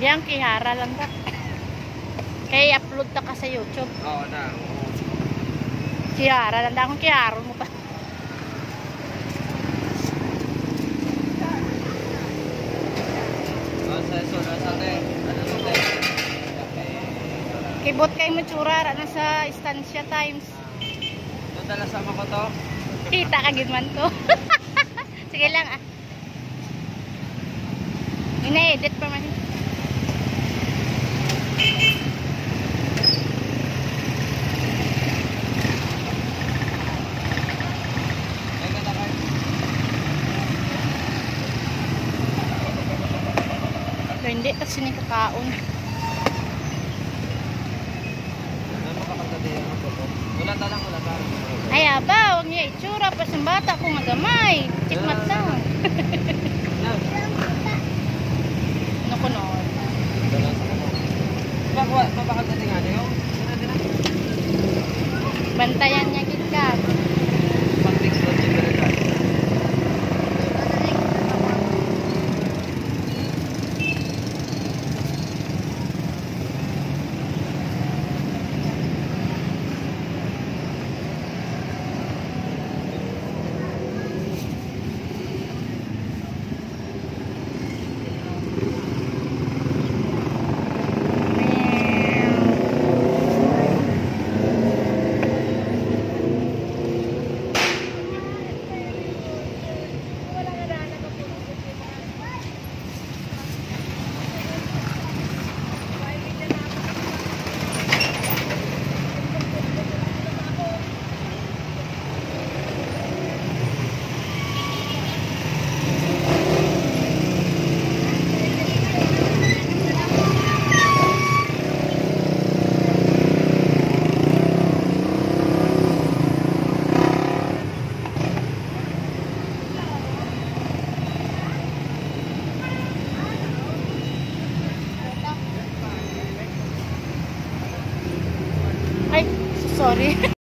Yan, kihara lang ka. Kaya i-upload ta ka sa YouTube. Oo na. Kihara lang da akong kiharo mo pa. Na sa te. Ano? Kibot kay mo tsura na sa Estancia Times. Doon dala sama ko to. Kita ka man ko. Sige lang ah. Ina-edit pa man. Ay ganda ka. Pero hindi kasi ni kakaon. Makakanta din ang to? Wala ta lang wala ta. Ay aba, huwag niya itsura pa sa bata kung magamay. Lang. Na. Ano ko noon? Din nga niyo. Bantayan niya gid ka. Sorry.